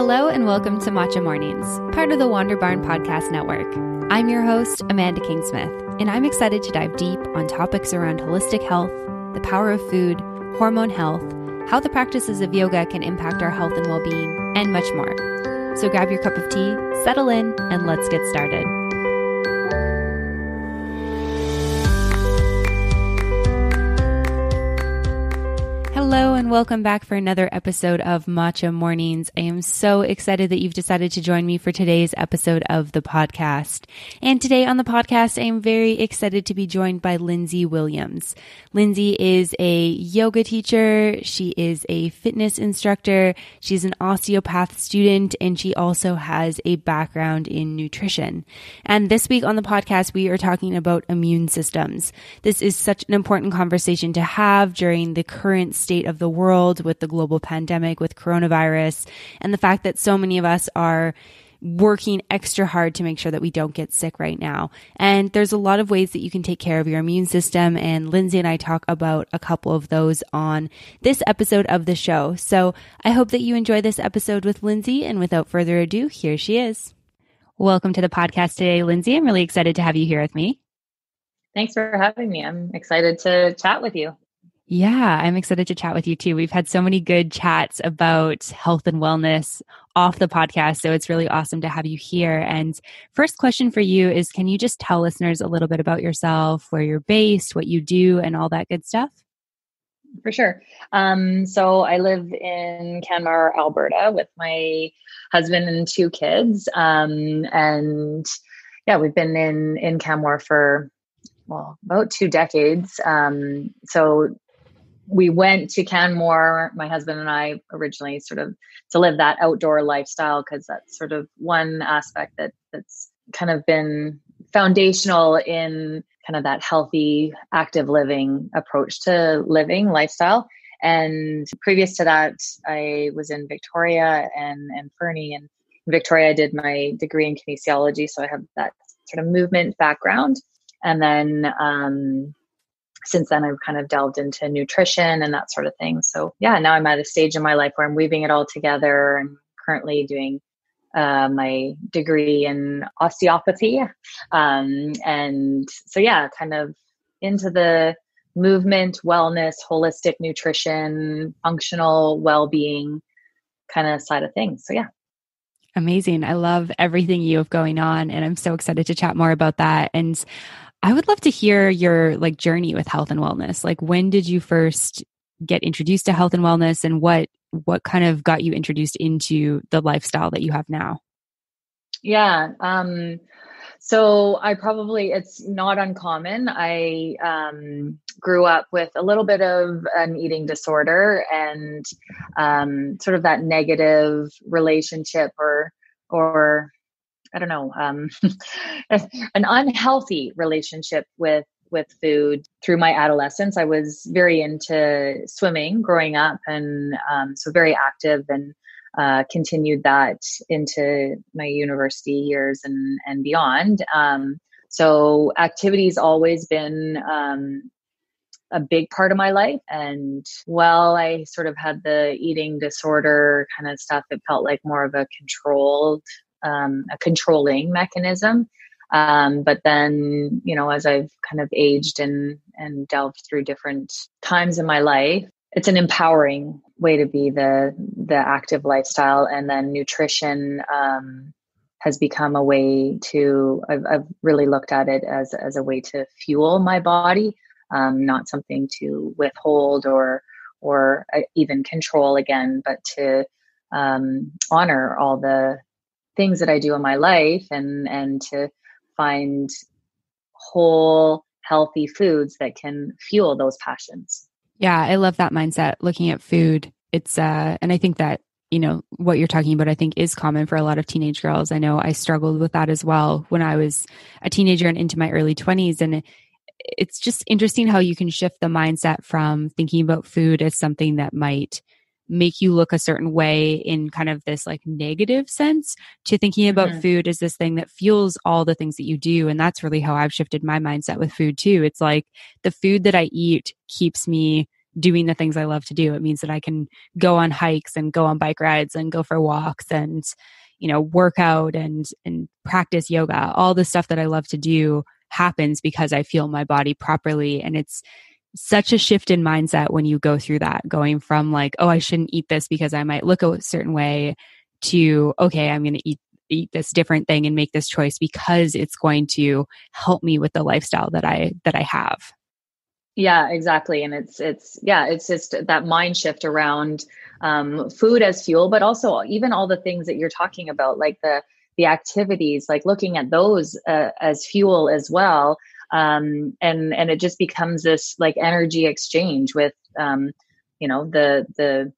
Hello and welcome to Matcha Mornings, part of the Wander Barn Podcast Network. I'm your host, Amanda Kingsmith, and I'm excited to dive deep on topics around holistic health, the power of food, hormone health, how the practices of yoga can impact our health and well being, and much more. So grab your cup of tea, settle in, and let's get started. Welcome back for another episode of Matcha Mornings. I am so excited that you've decided to join me for today's episode of the podcast. And today on the podcast, I am very excited to be joined by Lindsey Williams. Lindsey is a yoga teacher. She is a fitness instructor. She's an osteopath student and she also has a background in nutrition. And this week on the podcast, we are talking about immune systems. This is such an important conversation to have during the current state state of the world with the global pandemic, with coronavirus, and the fact that so many of us are working extra hard to make sure that we don't get sick right now. And there's a lot of ways that you can take care of your immune system. And Lindsey and I talk about a couple of those on this episode of the show. So I hope that you enjoy this episode with Lindsey. And without further ado, here she is. Welcome to the podcast today, Lindsey. I'm really excited to have you here with me. Thanks for having me. I'm excited to chat with you. Yeah, I'm excited to chat with you too. We've had so many good chats about health and wellness off the podcast. So it's really awesome to have you here. And first question for you is can you just tell listeners a little bit about yourself, where you're based, what you do, and all that good stuff? For sure. Um, so I live in Canmore, Alberta with my husband and two kids. Um, and yeah, we've been in, in Canmore for well, about two decades. Um, so we went to Canmore, my husband and I originally sort of to live that outdoor lifestyle because that's sort of one aspect that that's kind of been foundational in kind of that healthy, active living approach to living lifestyle. And previous to that, I was in Victoria and, and Fernie. And Victoria, I did my degree in kinesiology. So I have that sort of movement background. And then um, since then I've kind of delved into nutrition and that sort of thing. So yeah, now I'm at a stage in my life where I'm weaving it all together. I'm currently doing uh, my degree in osteopathy. Um, and so yeah, kind of into the movement, wellness, holistic nutrition, functional well-being kind of side of things. So yeah. Amazing. I love everything you have going on and I'm so excited to chat more about that. And I would love to hear your like journey with health and wellness. Like when did you first get introduced to health and wellness and what what kind of got you introduced into the lifestyle that you have now? Yeah. Um so I probably it's not uncommon. I um, grew up with a little bit of an eating disorder and um, sort of that negative relationship or or I don't know, um, an unhealthy relationship with with food through my adolescence. I was very into swimming growing up, and um, so very active, and uh, continued that into my university years and and beyond. Um, so activity's always been um, a big part of my life. And while I sort of had the eating disorder kind of stuff, it felt like more of a controlled um, a controlling mechanism. Um, but then, you know, as I've kind of aged and and delved through different times in my life, it's an empowering way to be the the active lifestyle, and then nutrition um, has become a way to. I've, I've, really looked at it as as a way to fuel my body, um, not something to withhold or or uh, even control again, but to um, honor all the things that I do in my life and and to find whole healthy foods that can fuel those passions. Yeah, I love that mindset looking at food. It's uh and I think that you know what you're talking about i think is common for a lot of teenage girls i know i struggled with that as well when i was a teenager and into my early 20s and it's just interesting how you can shift the mindset from thinking about food as something that might make you look a certain way in kind of this like negative sense to thinking about mm-hmm. food as this thing that fuels all the things that you do. And that's really how I've shifted my mindset with food too. It's like the food that I eat keeps me doing the things I love to do. It means that I can go on hikes and go on bike rides and go for walks and you know work out and and practice yoga. All the stuff that I love to do happens because I feel my body properly and it's such a shift in mindset when you go through that going from like oh I shouldn't eat this because I might look a certain way to okay I'm going to eat eat this different thing and make this choice because it's going to help me with the lifestyle that I that I have. Yeah, exactly. And it's it's yeah, it's just that mind shift around um, food as fuel, but also even all the things that you're talking about, like the the activities, like looking at those uh, as fuel as well. Um, and and it just becomes this like energy exchange with um, you know the the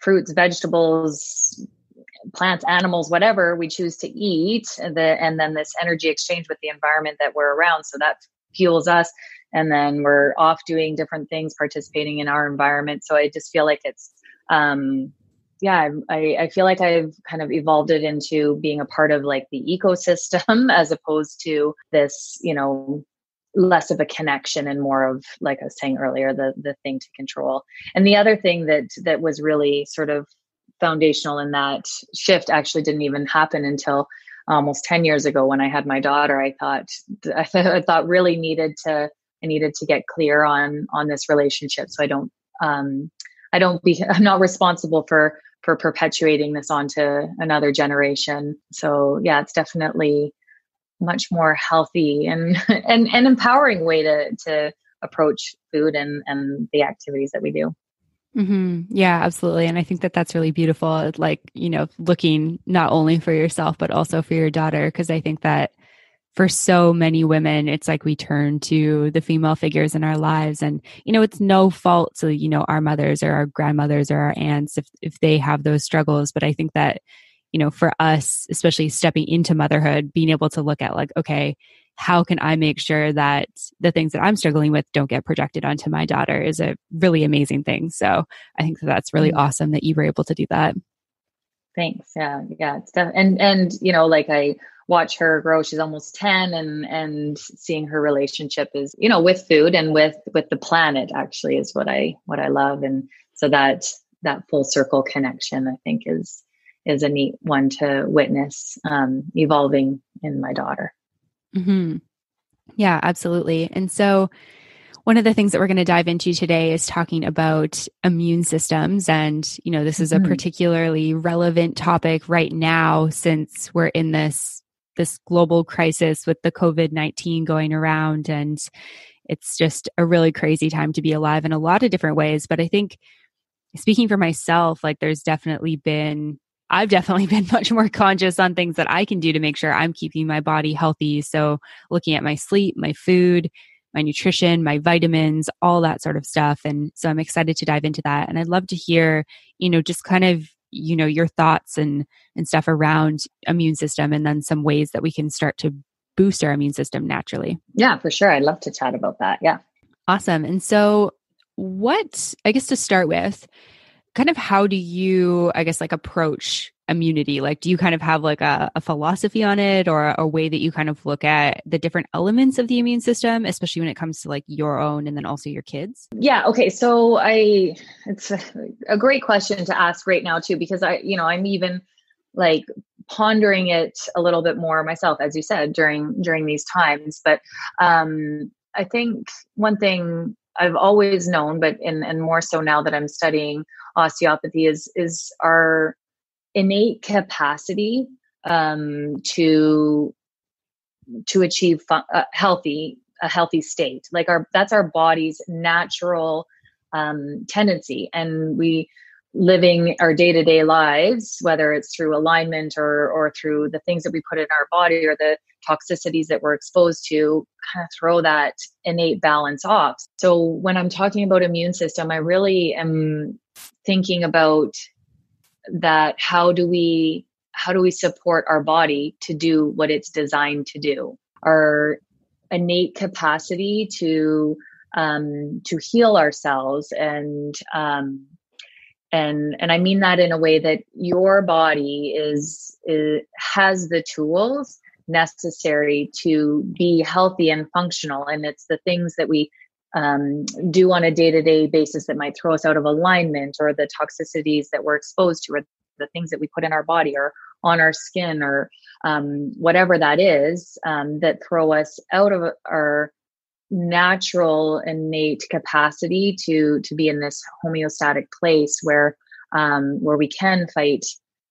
fruits, vegetables, plants, animals, whatever we choose to eat, and, the, and then this energy exchange with the environment that we're around. So that fuels us. And then we're off doing different things, participating in our environment. So I just feel like it's, um, yeah, I, I feel like I've kind of evolved it into being a part of like the ecosystem as opposed to this, you know, less of a connection and more of like I was saying earlier, the the thing to control. And the other thing that that was really sort of foundational in that shift actually didn't even happen until almost 10 years ago when I had my daughter. I thought I, thought really needed to I needed to get clear on on this relationship so I don't um I don't be I'm not responsible for for perpetuating this onto another generation. So yeah, it's definitely much more healthy and and, and empowering way to to approach food and and the activities that we do. Mm-hmm. Yeah, absolutely. And I think that that's really beautiful. Like, you know, looking not only for yourself, but also for your daughter. Cause I think that for so many women, it's like we turn to the female figures in our lives. And, you know, it's no fault to, you know, our mothers or our grandmothers or our aunts if, if they have those struggles. But I think that, you know, for us, especially stepping into motherhood, being able to look at like, okay, how can I make sure that the things that I'm struggling with don't get projected onto my daughter is a really amazing thing. So I think that that's really mm-hmm. awesome that you were able to do that. Thanks. Yeah. Yeah. It's def- and, and, you know, like I watch her grow, she's almost 10 and, and seeing her relationship is, you know, with food and with, with the planet actually is what I, what I love. And so that, that full circle connection, I think is, is a neat one to witness um, evolving in my daughter. Mm-hmm. Yeah, absolutely. And so, one of the things that we're going to dive into today is talking about immune systems. And, you know, this is a mm-hmm. particularly relevant topic right now since we're in this this global crisis with the COVID-19 going around and it's just a really crazy time to be alive in a lot of different ways, but I think speaking for myself, like there's definitely been I've definitely been much more conscious on things that I can do to make sure I'm keeping my body healthy. So, looking at my sleep, my food, my nutrition, my vitamins, all that sort of stuff. And so, I'm excited to dive into that. And I'd love to hear, you know, just kind of you know your thoughts and and stuff around immune system and then some ways that we can start to boost our immune system naturally yeah for sure i'd love to chat about that yeah awesome and so what i guess to start with kind of how do you i guess like approach immunity? Like do you kind of have like a, a philosophy on it or a way that you kind of look at the different elements of the immune system especially when it comes to like your own and then also your kids? Yeah okay so i it's a, a great question to ask right now too because i you know i'm even like pondering it a little bit more myself as you said during during these times but um i think one thing I've always known, but and and more so now that I'm studying osteopathy is is our innate capacity um, to to achieve uh, healthy a healthy state. Like our that's our body's natural um, tendency, and we living our day-to-day lives whether it's through alignment or or through the things that we put in our body or the toxicities that we're exposed to kind of throw that innate balance off so when i'm talking about immune system i really am thinking about that how do we how do we support our body to do what it's designed to do? Our innate capacity to um, to heal ourselves and um, and and i mean that in a way that your body is, is has the tools necessary to be healthy and functional. And it's the things that we um, do on a day-to-day basis that might throw us out of alignment or the toxicities that we're exposed to or the things that we put in our body or on our skin or um, whatever that is um, that throw us out of our natural innate capacity to to be in this homeostatic place where um, where we can fight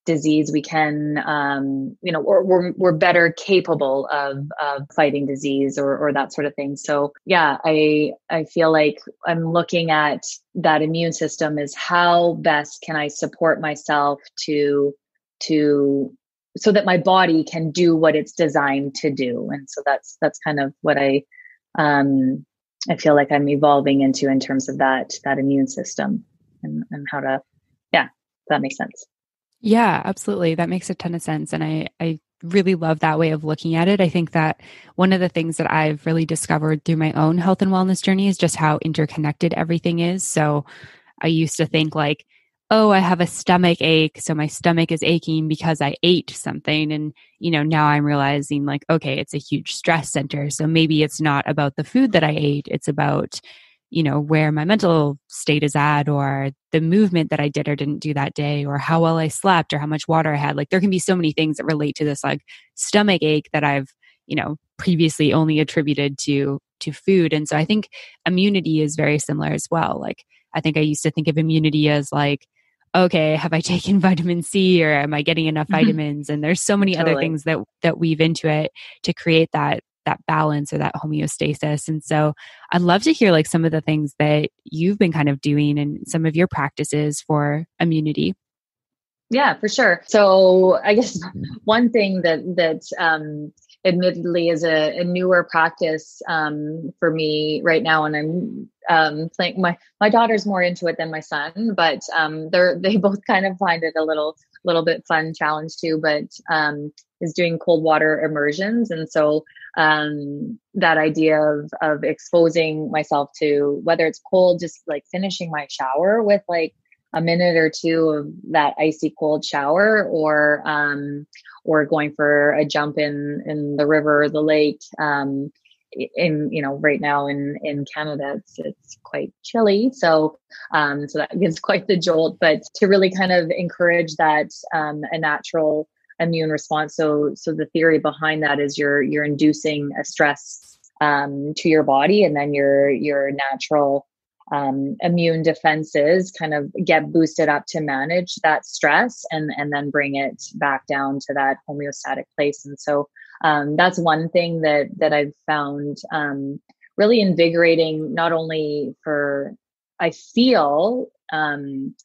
disease we can um, you know we're, we're, we're better capable of, of fighting disease or, or that sort of thing. So yeah i i feel like i'm looking at that immune system is how best can i support myself to to so that my body can do what it's designed to do. And so that's that's kind of what i um i feel like i'm evolving into in terms of that that immune system and, and how to yeah that makes sense yeah, absolutely. That makes a ton of sense. And I, I really love that way of looking at it. I think that one of the things that I've really discovered through my own health and wellness journey is just how interconnected everything is. So I used to think like, oh, I have a stomach ache. So my stomach is aching because I ate something. And, you know, now I'm realizing like, okay, it's a huge stress center. So maybe it's not about the food that I ate. It's about, you know, where my mental state is at or the movement that I did or didn't do that day or how well I slept or how much water I had. Like there can be so many things that relate to this like stomach ache that I've, you know, previously only attributed to to food. And so I think immunity is very similar as well. Like I think I used to think of immunity as like okay, have I taken vitamin C or am I getting enough mm-hmm. vitamins? And there's so many totally. other things that that weave into it to create that that balance or that homeostasis. And so I'd love to hear like some of the things that you've been kind of doing and some of your practices for immunity. Yeah, for sure. So I guess one thing that that um, admittedly is a, a newer practice um, for me right now, and I'm um, playing. My my daughter's more into it than my son, but um, they're they both kind of find it a little little bit fun challenge too. But um, is doing cold water immersions, and so um, that idea of of exposing myself to whether it's cold, just like finishing my shower with like a minute or two of that icy cold shower, or um, or going for a jump in in the river, the lake. Um, in you know right now in in canada it's it's quite chilly so um so that gives quite the jolt but to really kind of encourage that um a natural immune response. So, so the theory behind that is you're you're inducing a stress um, to your body, and then your your natural um, immune defenses kind of get boosted up to manage that stress, and and then bring it back down to that homeostatic place. And so um, that's one thing that that I've found um, really invigorating, not only for I feel um,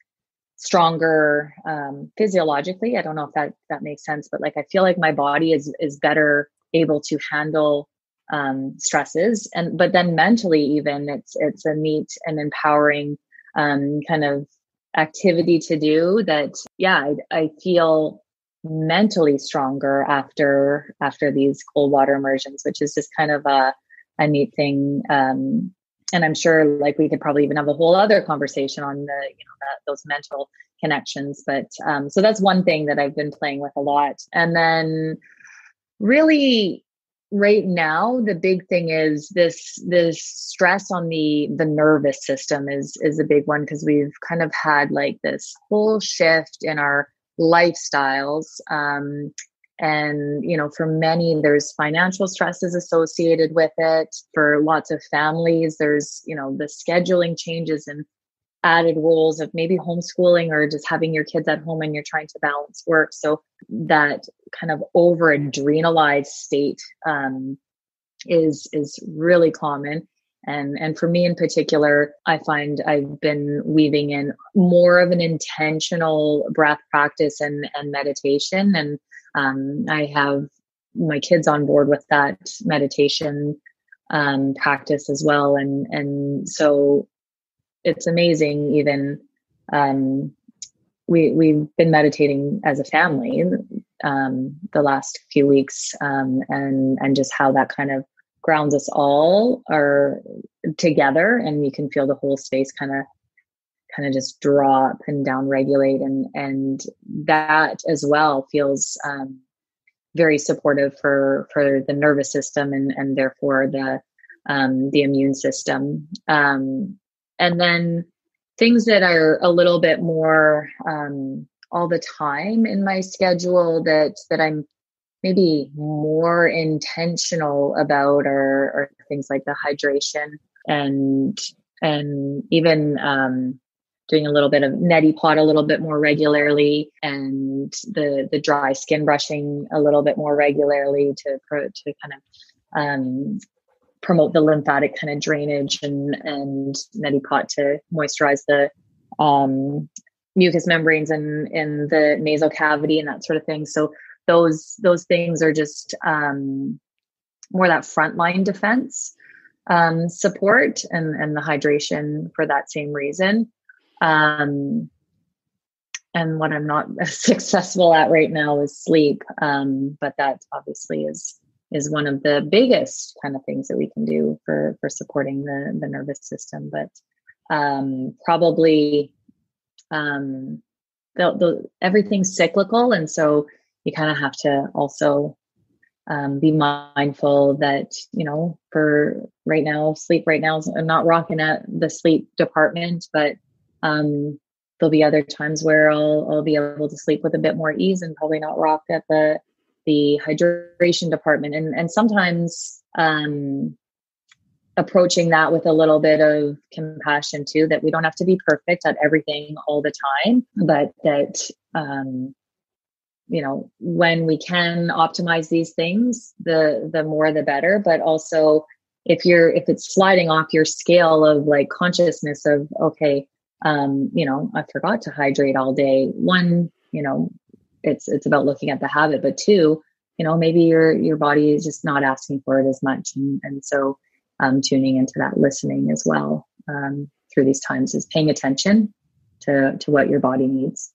stronger um, physiologically. I don't know if that that makes sense, but like I feel like my body is is better able to handle um, stresses, and but then mentally even it's it's a neat and empowering um, kind of activity to do. That yeah, I, I feel mentally stronger after after these cold water immersions, which is just kind of a a neat thing. Um, and i'm sure like we could probably even have a whole other conversation on the you know that, those mental connections. But um, so that's one thing that i've been playing with a lot. And then really right now the big thing is this this stress on the the nervous system is is a big one because we've kind of had like this whole shift in our lifestyles um, and, you know, for many, there's financial stresses associated with it. For lots of families, there's, you know, the scheduling changes and added roles of maybe homeschooling or just having your kids at home and you're trying to balance work. So that kind of over adrenalized state um, is is really common. And and for me in particular, I find I've been weaving in more of an intentional breath practice and and meditation and um, I have my kids on board with that meditation um, practice as well, and and so it's amazing. Even um, we we've been meditating as a family um, the last few weeks, um, and and just how that kind of grounds us all are together, and you can feel the whole space kind of kind of just drop and down regulate and and that as well feels um, very supportive for for the nervous system and and therefore the um, the immune system. Um, and then things that are a little bit more um, all the time in my schedule that that I'm maybe more intentional about or, are things like the hydration and and even um, doing a little bit of neti pot a little bit more regularly and the the dry skin brushing a little bit more regularly to to kind of um, promote the lymphatic kind of drainage and and neti pot to moisturize the um, mucous membranes and in the nasal cavity and that sort of thing. So those those things are just um, more that frontline defense um, support and and the hydration for that same reason. Um, and what I'm not successful at right now is sleep, um, but that obviously is is one of the biggest kind of things that we can do for for supporting the the nervous system. But um, probably um, the, the everything's cyclical, and so you kind of have to also um, be mindful that you know for right now sleep right now i'm not rocking at the sleep department but um, there'll be other times where I'll, I'll be able to sleep with a bit more ease and probably not rock at the the hydration department. And and sometimes um, approaching that with a little bit of compassion too that we don't have to be perfect at everything all the time but that um, you know when we can optimize these things the the more the better. But also if you're if it's sliding off your scale of like consciousness of okay um you know i forgot to hydrate all day. One you know it's it's about looking at the habit. But two you know maybe your your body is just not asking for it as much. And, and so um tuning into that listening as well um through these times is paying attention to to what your body needs.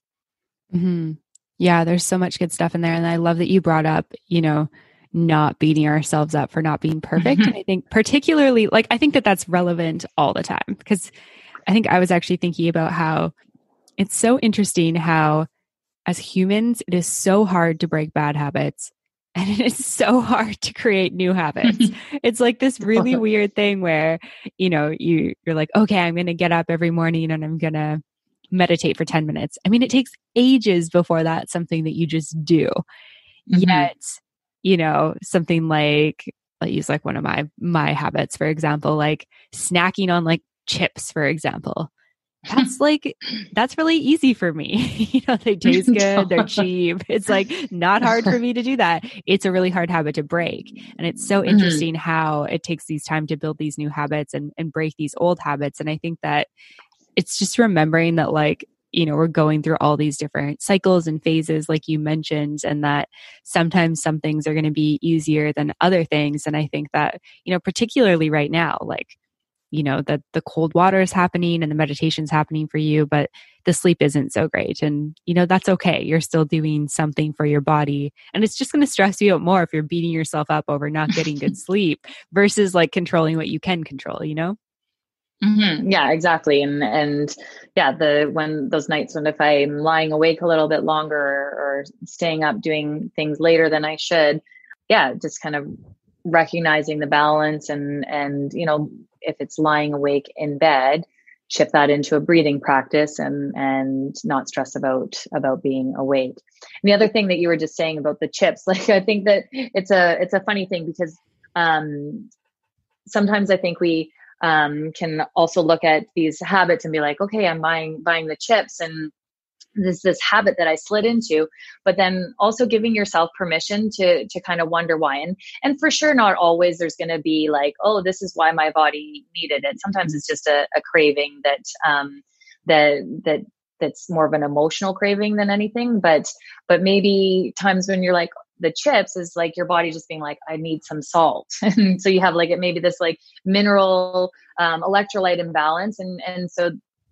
Mm-hmm. Yeah, there's so much good stuff in there. And I love that you brought up, you know, not beating ourselves up for not being perfect. and I think, particularly, like, I think that that's relevant all the time because I think I was actually thinking about how it's so interesting how, as humans, it is so hard to break bad habits and it is so hard to create new habits. it's like this really weird thing where, you know, you you're like, okay, I'm going to get up every morning and I'm going to meditate for 10 minutes. I mean, it takes ages before that's something that you just do. Mm-hmm. Yet, you know, something like I'll use like one of my my habits, for example, like snacking on like chips, for example. That's like that's really easy for me. you know, they taste good, they're cheap. It's like not hard for me to do that. It's a really hard habit to break. And it's so mm-hmm. interesting mm-hmm. how it takes these time to build these new habits and, and break these old habits. And I think that it's just remembering that like you know we're going through all these different cycles and phases like you mentioned and that sometimes some things are going to be easier than other things. And i think that you know particularly right now like you know that the cold water is happening and the meditation's happening for you but the sleep isn't so great. And you know that's okay. You're still doing something for your body. And it's just going to stress you out more if you're beating yourself up over not getting good sleep versus like controlling what you can control you know Mm-hmm. Yeah, exactly. And and yeah, the when those nights when if I'm lying awake a little bit longer or staying up doing things later than I should, yeah, just kind of recognizing the balance and and you know if it's lying awake in bed, shift that into a breathing practice and and not stress about about being awake. And the other thing that you were just saying about the chips, like I think that it's a it's a funny thing because um sometimes I think we um, can also look at these habits and be like, okay, I'm buying buying the chips and this this habit that I slid into, but then also giving yourself permission to to kind of wonder why. And and for sure, not always there's going to be like, oh, this is why my body needed it. Sometimes it's just a, a craving that um, that that that's more of an emotional craving than anything. But but maybe times when you're like, the chips is like your body just being like i need some salt. And so you have like it maybe this like mineral um, electrolyte imbalance and and so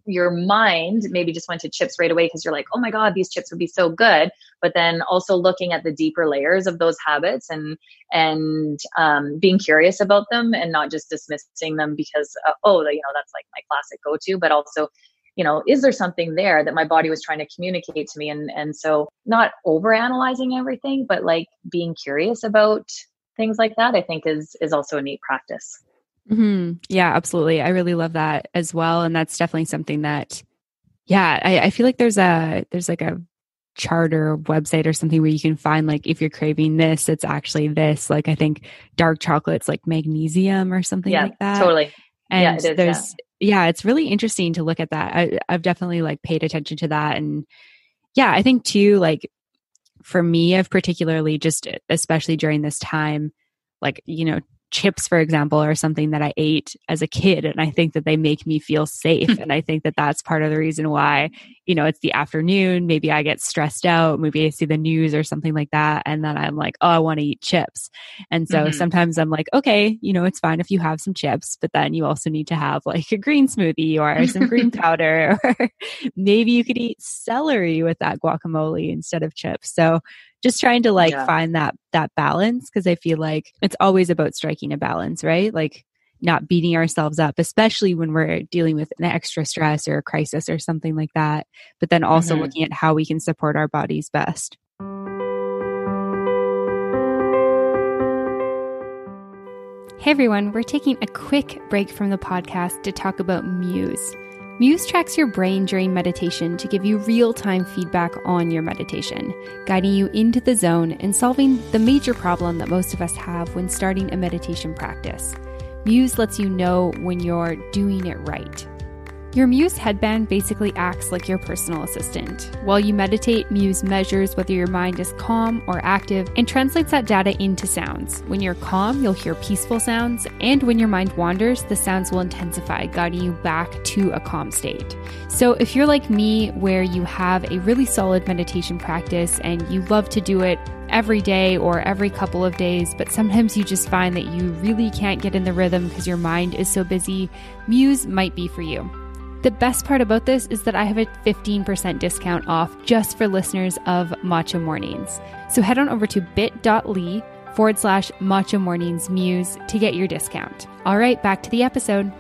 your mind maybe just went to chips right away because you're like oh my god these chips would be so good. But then also looking at the deeper layers of those habits and and um, being curious about them and not just dismissing them because uh, oh you know that's like my classic go-to but also you know is there something there that my body was trying to communicate to me and and so not over analyzing everything but like being curious about things like that i think is is also a neat practice Mm-hmm. Yeah, absolutely. I really love that as well. And that's definitely something that, yeah, I, I feel like there's a, there's like a charter website or something where you can find like if you're craving this, it's actually this. Like I think dark chocolate's like magnesium or something yeah, like that. Totally. And yeah, is, there's, yeah. Yeah, it's really interesting to look at that. I, I've definitely like paid attention to that. And yeah, I think too, like for me, I've particularly just, especially during this time, like, you know, chips for example are something that i ate as a kid and i think that they make me feel safe and i think that that's part of the reason why you know it's the afternoon maybe i get stressed out maybe i see the news or something like that and then i'm like oh i want to eat chips. And so mm-hmm. sometimes i'm like okay you know it's fine if you have some chips but then you also need to have like a green smoothie or some green powder or maybe you could eat celery with that guacamole instead of chips. So just trying to like yeah. find that that balance because I feel like it's always about striking a balance, right? Like not beating ourselves up, especially when we're dealing with an extra stress or a crisis or something like that. But then also mm-hmm. looking at how we can support our bodies best. Hey everyone, we're taking a quick break from the podcast to talk about Muse. Muse tracks your brain during meditation to give you real time feedback on your meditation, guiding you into the zone and solving the major problem that most of us have when starting a meditation practice. Muse lets you know when you're doing it right. Your Muse headband basically acts like your personal assistant. While you meditate, Muse measures whether your mind is calm or active and translates that data into sounds. When you're calm, you'll hear peaceful sounds, and when your mind wanders, the sounds will intensify, guiding you back to a calm state. So, if you're like me, where you have a really solid meditation practice and you love to do it every day or every couple of days, but sometimes you just find that you really can't get in the rhythm because your mind is so busy, Muse might be for you. The best part about this is that I have a 15% discount off just for listeners of Matcha Mornings. So head on over to bit.ly forward slash Matcha Mornings Muse to get your discount. All right, back to the episode.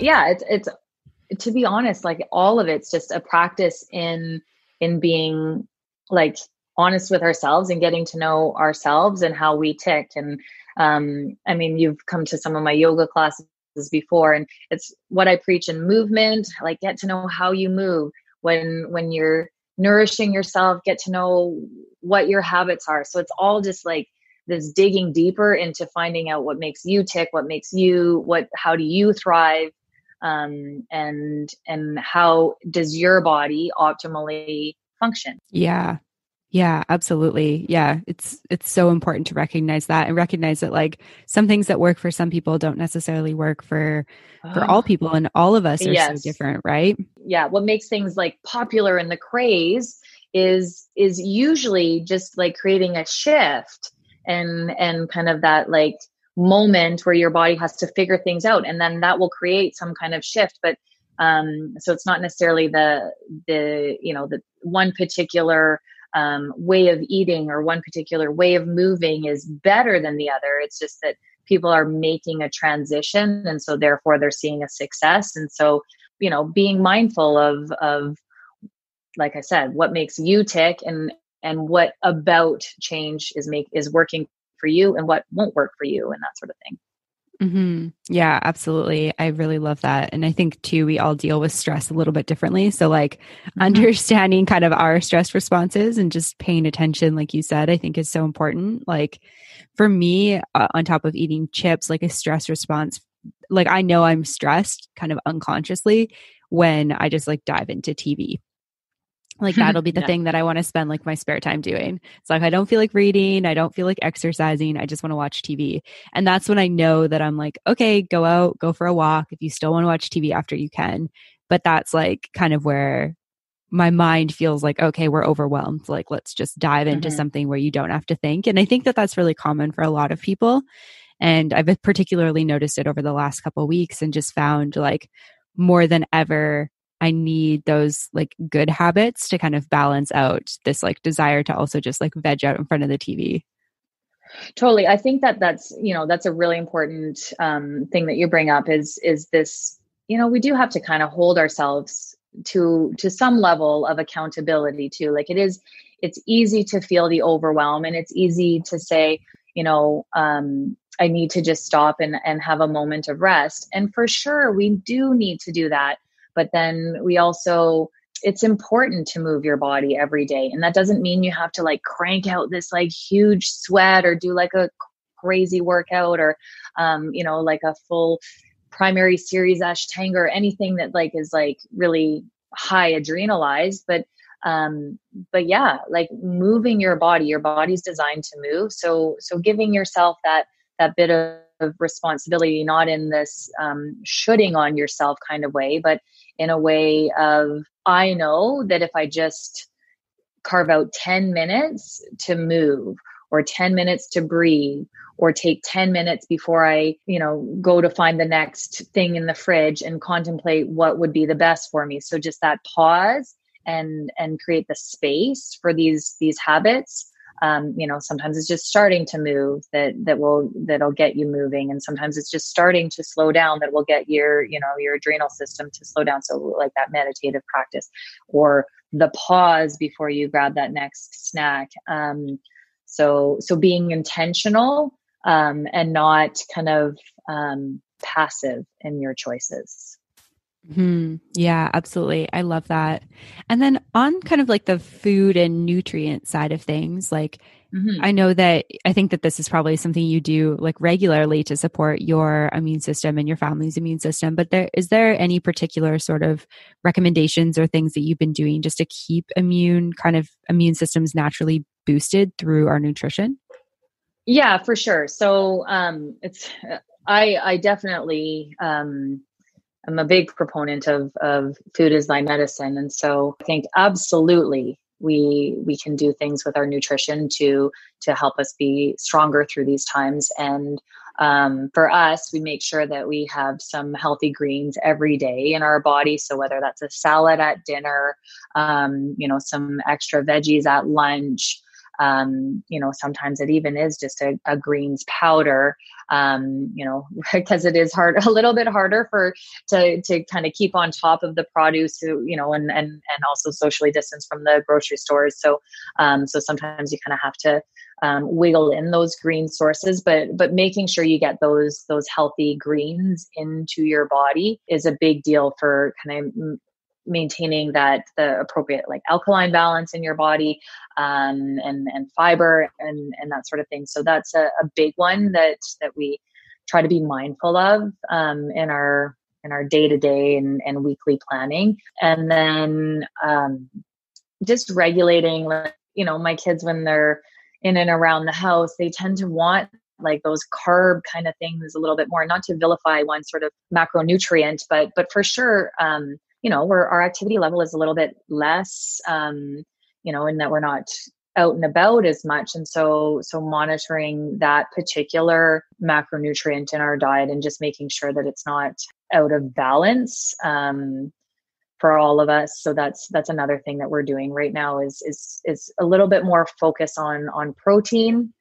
Yeah, it's it's to be honest, like all of it's just a practice in in being like honest with ourselves and getting to know ourselves and how we tick and um, I mean, you've come to some of my yoga classes before, and it's what I preach in movement. Like, get to know how you move when when you're nourishing yourself. Get to know what your habits are. So it's all just like this digging deeper into finding out what makes you tick, what makes you what how do you thrive, um, and and how does your body optimally function. Yeah, yeah, absolutely. Yeah, it's it's so important to recognize that and recognize that like some things that work for some people don't necessarily work for for all people and all of us are yes. so different, right? Yeah, what makes things like popular and the craze is is usually just like creating a shift and and kind of that like moment where your body has to figure things out and then that will create some kind of shift but um so it's not necessarily the the you know the one particular um, way of eating or one particular way of moving is better than the other. It's just that people are making a transition, and so therefore they're seeing a success. And so, you know, being mindful of of like I said, what makes you tick, and and what about change is make is working for you, and what won't work for you, and that sort of thing. Mm-hmm. Yeah, absolutely. I really love that. And I think too, we all deal with stress a little bit differently. So, like, mm-hmm. understanding kind of our stress responses and just paying attention, like you said, I think is so important. Like, for me, uh, on top of eating chips, like a stress response, like, I know I'm stressed kind of unconsciously when I just like dive into TV like that'll be the yeah. thing that I want to spend like my spare time doing. So like I don't feel like reading, I don't feel like exercising, I just want to watch TV. And that's when I know that I'm like, okay, go out, go for a walk. If you still want to watch TV after you can. But that's like kind of where my mind feels like, okay, we're overwhelmed. Like let's just dive into mm-hmm. something where you don't have to think. And I think that that's really common for a lot of people. And I've particularly noticed it over the last couple weeks and just found like more than ever I need those like good habits to kind of balance out this like desire to also just like veg out in front of the TV. Totally. I think that that's, you know, that's a really important um, thing that you bring up is, is this, you know, we do have to kind of hold ourselves to, to some level of accountability too. Like it is, it's easy to feel the overwhelm and it's easy to say, you know, um, I need to just stop and, and have a moment of rest. And for sure, we do need to do that. But then we also, it's important to move your body every day. And that doesn't mean you have to like crank out this like huge sweat or do like a crazy workout or, um, you know, like a full primary series ashtanga or anything that like is like really high adrenalized. But um but yeah like moving your body your body's designed to move so so giving yourself that that bit of, of responsibility not in this um shooting on yourself kind of way but in a way of i know that if i just carve out 10 minutes to move or 10 minutes to breathe or take 10 minutes before I, you know, go to find the next thing in the fridge and contemplate what would be the best for me. So just that pause and and create the space for these these habits um, you know sometimes it's just starting to move that that will that'll get you moving. And sometimes it's just starting to slow down that will get your you know your adrenal system to slow down. So like that meditative practice or the pause before you grab that next snack. Um, so so being intentional um, and not kind of um, passive in your choices Hmm. Yeah, absolutely. I love that. And then on kind of like the food and nutrient side of things, like mm-hmm. I know that I think that this is probably something you do like regularly to support your immune system and your family's immune system. But there is there any particular sort of recommendations or things that you've been doing just to keep immune kind of immune systems naturally boosted through our nutrition? Yeah, for sure. So um it's I I definitely um I'm a big proponent of of food as thy medicine, and so I think absolutely we we can do things with our nutrition to to help us be stronger through these times. And um, for us, we make sure that we have some healthy greens every day in our body. So whether that's a salad at dinner, um, you know, some extra veggies at lunch. Um, you know, sometimes it even is just a, a greens powder um, you know, because it is hard, a little bit harder for to to kind of keep on top of the produce, you know, and and and also socially distance from the grocery stores. So, um, so sometimes you kind of have to um, wiggle in those green sources, but but making sure you get those those healthy greens into your body is a big deal for kind of maintaining that the appropriate like alkaline balance in your body um, and and fiber and and that sort of thing. So that's a, a big one that that we try to be mindful of um, in our in our day to day and and weekly planning, and then um, just regulating like you know my kids when they're in and around the house they tend to want like those carb kind of things a little bit more not to vilify one sort of macronutrient but but for sure um you know where our activity level is a little bit less um you know and that we're not out and about as much. And so so monitoring that particular macronutrient in our diet and just making sure that it's not out of balance um for all of us. So that's that's another thing that we're doing right now is is is a little bit more focus on on protein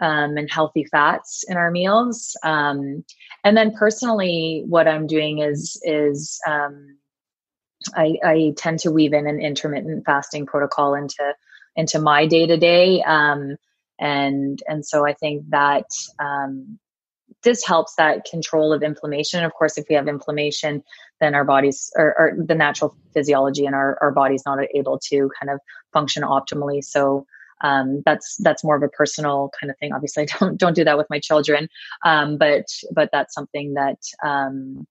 um, and healthy fats in our meals. Um, and then personally what i'm doing is is um, I, I tend to weave in an intermittent fasting protocol into into my day to day, and and so I think that um, this helps that control of inflammation. Of course, if we have inflammation, then our bodies or, or the natural physiology and our, our body's not able to kind of function optimally. So um, that's that's more of a personal kind of thing. Obviously, I don't don't do that with my children, um, but but that's something that um,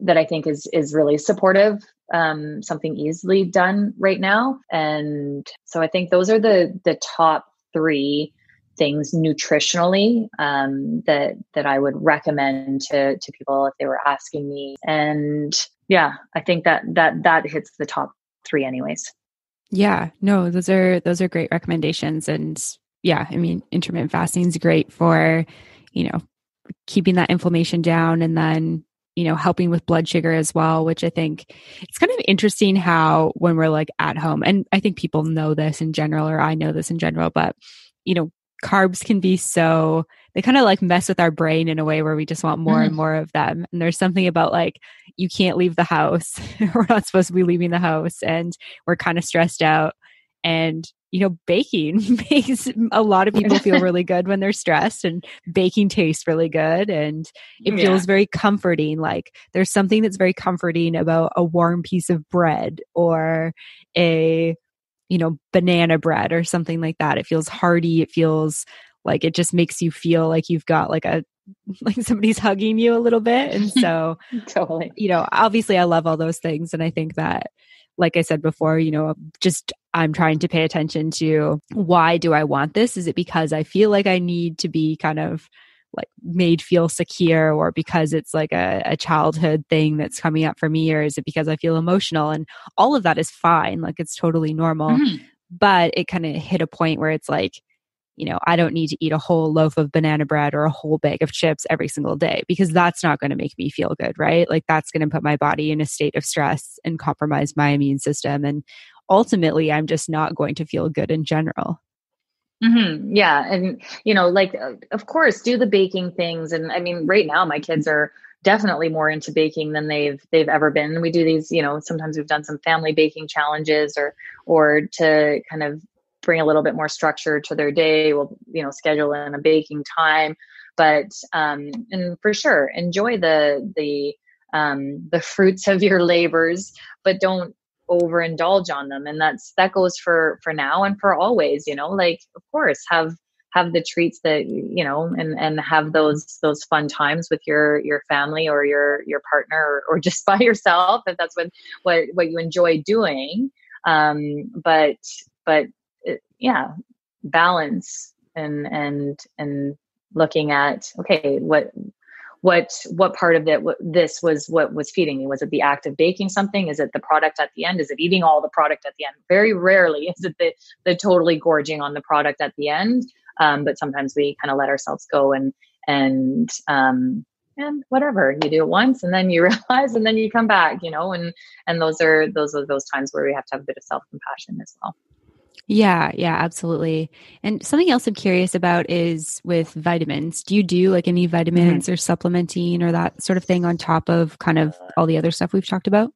that I think is is really supportive, um, something easily done right now. And so I think those are the the top three things nutritionally um, that that I would recommend to to people if they were asking me. And yeah, I think that that that hits the top three, anyways. Yeah, no, those are those are great recommendations, and yeah, I mean, intermittent fasting is great for you know keeping that inflammation down, and then you know, helping with blood sugar as well, which I think it's kind of interesting how when we're like at home, and I think people know this in general, or I know this in general, but, you know, carbs can be so, they kind of like mess with our brain in a way where we just want more mm. and mm-hmm. more of them. And there's something about like, you can't leave the house. we're not supposed to be leaving the house and we're kind of stressed out. And you know, baking makes a lot of people feel really good when they're stressed, and baking tastes really good. And it mm, yeah. feels very comforting. Like there's something that's very comforting about a warm piece of bread or a, you know, banana bread or something like that. It feels hearty. It feels like it just makes you feel like you've got like a like somebody's hugging you a little bit and so totally you know obviously i love all those things and i think that like I said before, you know, just I'm trying to pay attention to why do I want this? Is it because I feel like I need to be kind of like made feel secure or because it's like a, a childhood thing that's coming up for me or is it because I feel emotional? And all of that is fine. Like it's totally normal. Mm-hmm. But it kind of hit a point where it's like, you know, I don't need to eat a whole loaf of banana bread or a whole bag of chips every single day because that's not going to make me feel good, right? Like that's going to put my body in a state of stress and compromise my immune system. And ultimately, I'm just not going to feel good in general. Mm-hmm. Yeah. And, you know, like, uh, of course, do the baking things. And I mean, right now, my kids are definitely more into baking than they've they've ever been. We do these, you know, sometimes we've done some family baking challenges or or to kind of bring a little bit more structure to their day. We'll, you know, schedule in a baking time, but um, and for sure enjoy the the um, the fruits of your labors, but don't overindulge on them. And that's that goes for for now and for always. You know, like of course have have the treats that you know and and have those those fun times with your your family or your your partner or, or just by yourself if that's what what what you enjoy doing um but but yeah balance and and and looking at okay what what what part of it this was what was feeding me? Was it the act of baking something? Is it the product at the end? Is it eating all the product at the end? Very rarely is it the the totally gorging on the product at the end um, but sometimes we kind of let ourselves go and and um, and whatever you do it once and then you realize and then you come back you know and and those are those are those times where we have to have a bit of self compassion as well yeah, yeah, absolutely. And something else I'm curious about is with vitamins. Do you do like any vitamins mm-hmm. or supplementing or that sort of thing on top of kind of all the other stuff we've talked about?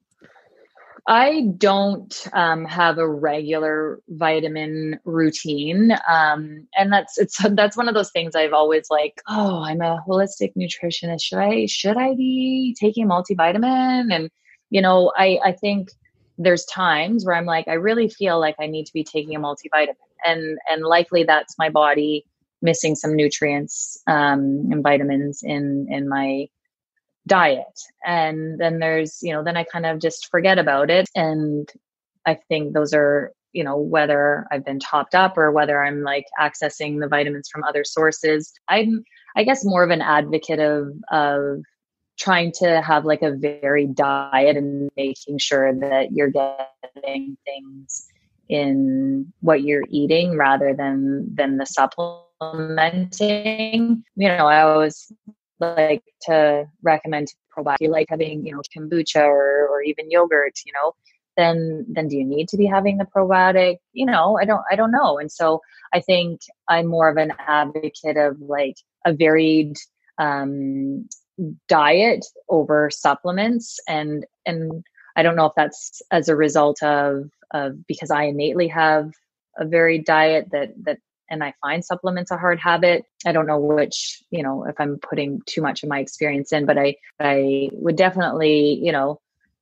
I don't um, have a regular vitamin routine, um, and that's it's that's one of those things I've always like. Oh, I'm a holistic nutritionist. Should I should I be taking multivitamin? And you know, I I think there's times where I'm like, I really feel like I need to be taking a multivitamin, and and likely that's my body missing some nutrients um, and vitamins in in my diet. And then there's you know then I kind of just forget about it, and I think those are you know whether I've been topped up or whether I'm like accessing the vitamins from other sources. I'm I guess more of an advocate of of trying to have like a varied diet and making sure that you're getting things in what you're eating rather than than the supplementing. You know i always like to recommend probiotic you like having you know kombucha or, or even yogurt you know then then do you need to be having the probiotic? You know i don't i don't know. And so i think i'm more of an advocate of like a varied um, diet over supplements and and I don't know if that's as a result of of because I innately have a varied diet that that and I find supplements a hard habit. I don't know which, you know, if I'm putting too much of my experience in, but I I would definitely, you know,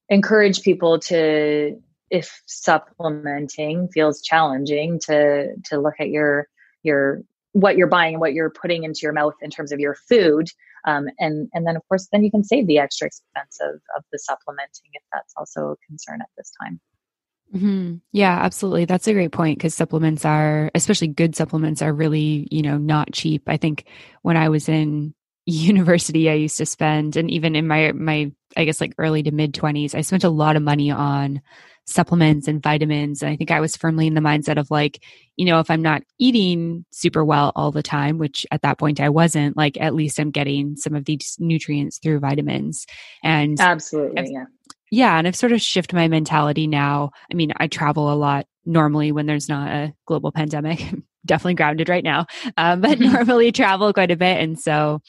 encourage people to if supplementing feels challenging to to look at your your what you're buying and what you're putting into your mouth in terms of your food um, and and then of course then you can save the extra expense of, of the supplementing if that's also a concern at this time. Mm-hmm. yeah absolutely. That's a great point because supplements are especially good supplements are really you know not cheap. I think when i was in university i used to spend and even in my my i guess like early to mid 20s i spent a lot of money on supplements and vitamins. And I think I was firmly in the mindset of like, you know, if I'm not eating super well all the time, which at that point I wasn't, like at least I'm getting some of these nutrients through vitamins. And absolutely, I've, yeah. Yeah. And I've sort of shifted my mentality now. I mean, I travel a lot normally when there's not a global pandemic. Definitely grounded right now, um, but normally travel quite a bit. And so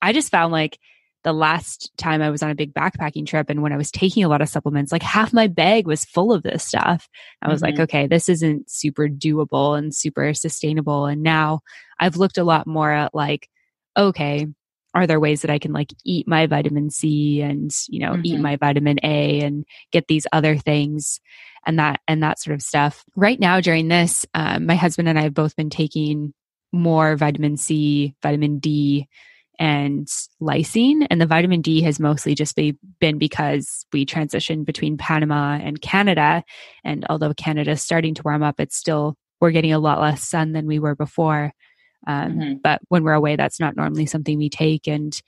I just found like, the last time I was on a big backpacking trip and when I was taking a lot of supplements, like half my bag was full of this stuff. I was mm-hmm. like, okay, this isn't super doable and super sustainable. And now I've looked a lot more at like, okay, are there ways that I can like eat my vitamin C and, you know, mm-hmm. eat my vitamin A and get these other things and that, and that sort of stuff. Right now during this, um, my husband and I have both been taking more vitamin C, vitamin D, and lysine. And the vitamin D has mostly just be, been because we transitioned between Panama and Canada. And although Canada is starting to warm up, it's still, we're getting a lot less sun than we were before. Um, mm-hmm. But when we're away, that's not normally something we take. And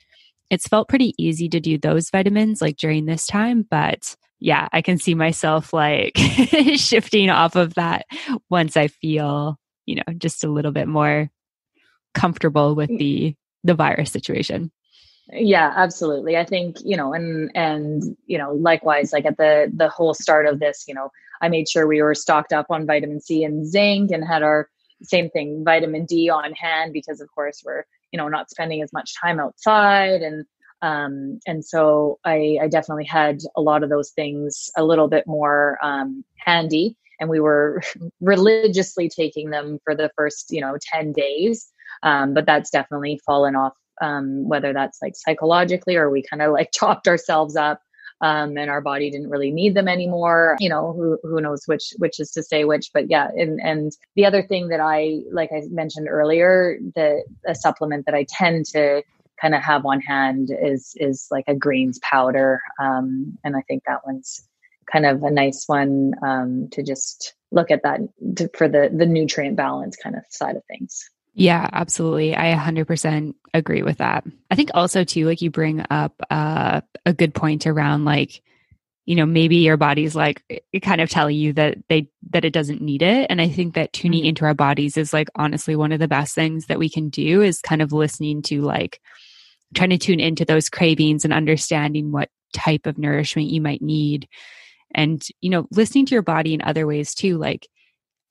it's felt pretty easy to do those vitamins like during this time. But yeah, I can see myself like shifting off of that once I feel, you know, just a little bit more comfortable with the the virus situation. Yeah absolutely. I think you know and and you know likewise like at the the whole start of this you know i made sure we were stocked up on vitamin c and zinc and had our same thing vitamin d on hand because of course we're you know not spending as much time outside. And um and so i i definitely had a lot of those things a little bit more um handy. And we were religiously taking them for the first you know 10 days um but that's definitely fallen off um whether that's like psychologically or we kind of like chopped ourselves up um, and our body didn't really need them anymore. You know, who who knows which which is to say which, but yeah. And and the other thing that I like I mentioned earlier, the a supplement that I tend to kind of have on hand is is like a greens powder, um, and I think that one's kind of a nice one um, to just look at that to, for the the nutrient balance kind of side of things. Yeah, absolutely. I 100% agree with that. I think also too like you bring up uh, a good point around like you know maybe your body's like kind of telling you that they that it doesn't need it and i think that tuning mm-hmm. into our bodies is like honestly one of the best things that we can do is kind of listening to like trying to tune into those cravings and understanding what type of nourishment you might need and you know listening to your body in other ways too like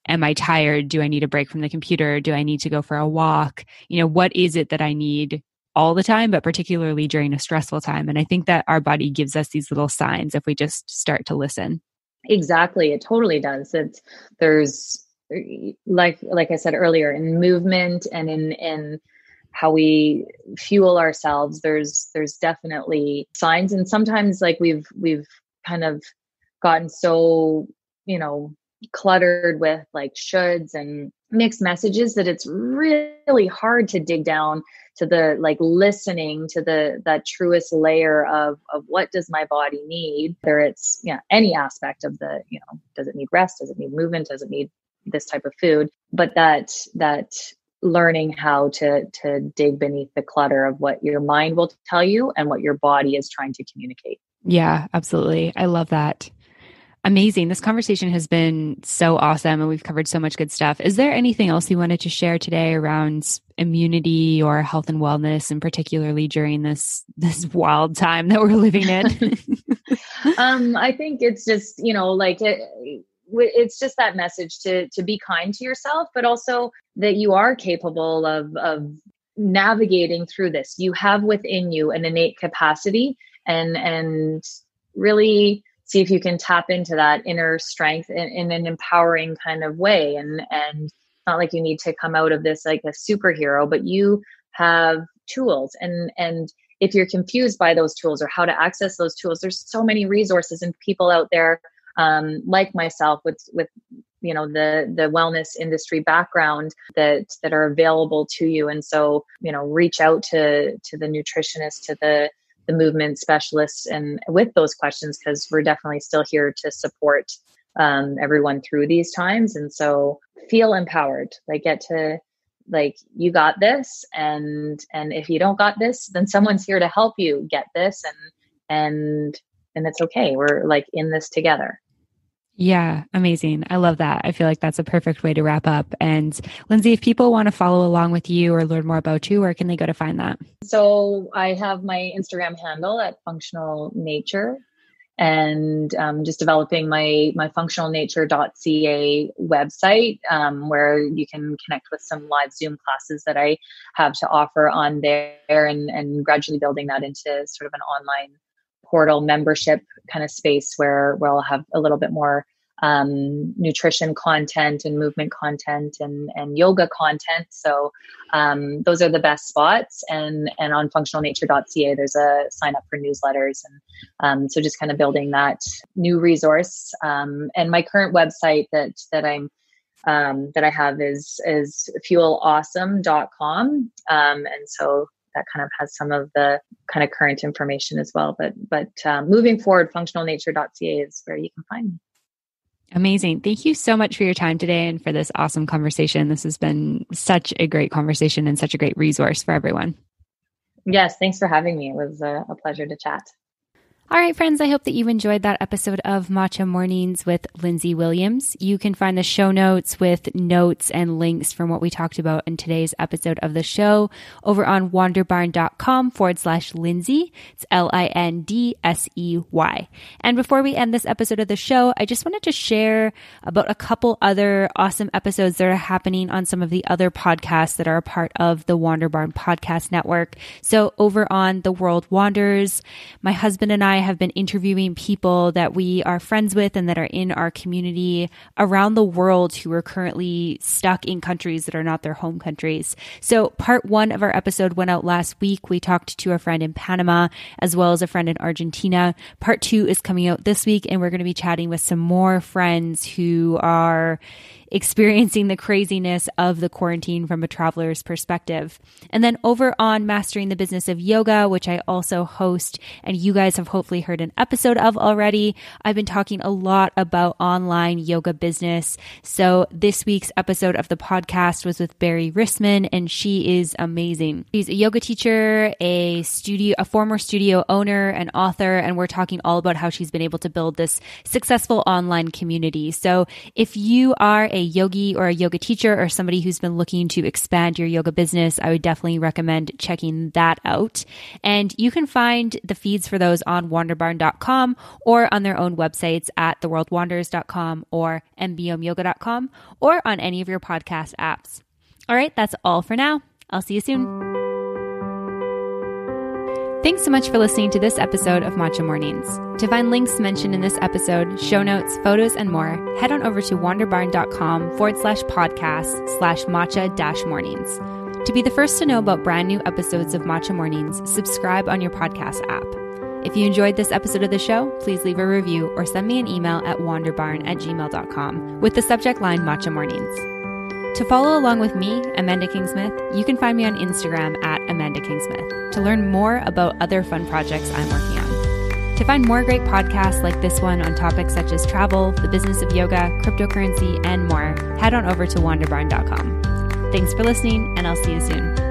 am i tired? Do i need a break from the computer? Do i need to go for a walk? You know what is it that i need all the time but particularly during a stressful time? And i think that our body gives us these little signs if we just start to listen. Exactly. It totally does. It's there's like like i said earlier in movement and in in how we fuel ourselves there's there's definitely signs. And sometimes like we've we've kind of gotten so you know cluttered with like shoulds and mixed messages that it's really hard to dig down to the like listening to the that truest layer of of what does my body need whether it's you know any aspect of the you know does it need rest does it need movement does it need this type of food but that that learning how to to dig beneath the clutter of what your mind will tell you and what your body is trying to communicate. Yeah absolutely. I love that Amazing. This conversation has been so awesome and we've covered so much good stuff. Is there anything else you wanted to share today around immunity or health and wellness and particularly during this this wild time that we're living in? um I think it's just, you know, like it, it's just that message to to be kind to yourself but also that you are capable of of navigating through this. You have within you an innate capacity and and really see if you can tap into that inner strength in, in an empowering kind of way. And and not like you need to come out of this like a superhero but you have tools. And and if you're confused by those tools or how to access those tools there's so many resources and people out there um, like myself with with you know the the wellness industry background that that are available to you. And so you know reach out to to the nutritionist to the the movement specialists and with those questions because we're definitely still here to support um, everyone through these times. And so feel empowered like get to like you got this and and if you don't got this then someone's here to help you get this and and and it's okay. We're like in this together yeah, amazing. I love that. I feel like that's a perfect way to wrap up. And Lindsey, if people want to follow along with you or learn more about you, where can they go to find that? So I have my Instagram handle at functional nature. and um, just developing my my functionalnature.ca website um, where you can connect with some live zoom classes that i have to offer on there and and gradually building that into sort of an online portal membership kind of space where i'll have a little bit more um, nutrition content and movement content and, and yoga content. So um, those are the best spots. And and on functionalnature.ca, there's a sign up for newsletters. And um, so just kind of building that new resource. Um, and my current website that that I'm um, that I have is is fuelawesome.com. Um, and so that kind of has some of the kind of current information as well. But but um, moving forward, functionalnature.ca is where you can find me. Amazing. Thank you so much for your time today and for this awesome conversation. This has been such a great conversation and such a great resource for everyone. Yes, thanks for having me. It was a, a pleasure to chat. All right, friends, I hope that you enjoyed that episode of Matcha Mornings with Lindsey Williams. You can find the show notes with notes and links from what we talked about in today's episode of the show over on wanderbarn.com forward slash Lindsey. It's L I N D S E Y. And before we end this episode of the show, I just wanted to share about a couple other awesome episodes that are happening on some of the other podcasts that are a part of the Wander Barn podcast network. So over on The World Wanders, my husband and I I have been interviewing people that we are friends with and that are in our community around the world who are currently stuck in countries that are not their home countries. So, part one of our episode went out last week. We talked to a friend in Panama as well as a friend in Argentina. Part two is coming out this week, and we're going to be chatting with some more friends who are experiencing the craziness of the quarantine from a traveler's perspective. And then over on Mastering the Business of Yoga, which I also host, and you guys have hopefully heard an episode of already, I've been talking a lot about online yoga business. So this week's episode of the podcast was with Barry Rissman, and she is amazing. She's a yoga teacher, a studio, a former studio owner, and author, and we're talking all about how she's been able to build this successful online community. So if you are a yogi or a yoga teacher or somebody who's been looking to expand your yoga business, I would definitely recommend checking that out. And you can find the feeds for those on wanderbarn.com or on their own websites at theworldwanders.com or mbomyoga.com or on any of your podcast apps. All right, that's all for now. I'll see you soon. Thanks so much for listening to this episode of Matcha Mornings. To find links mentioned in this episode, show notes, photos, and more, head on over to wanderbarn.com forward slash podcast slash matcha dash mornings. To be the first to know about brand new episodes of Matcha Mornings, subscribe on your podcast app. If you enjoyed this episode of the show, please leave a review or send me an email at wanderbarn at gmail.com with the subject line Matcha Mornings. To follow along with me, Amanda Kingsmith, you can find me on Instagram at Amanda Kingsmith to learn more about other fun projects I'm working on. To find more great podcasts like this one on topics such as travel, the business of yoga, cryptocurrency, and more, head on over to wanderbarn.com. Thanks for listening, and I'll see you soon.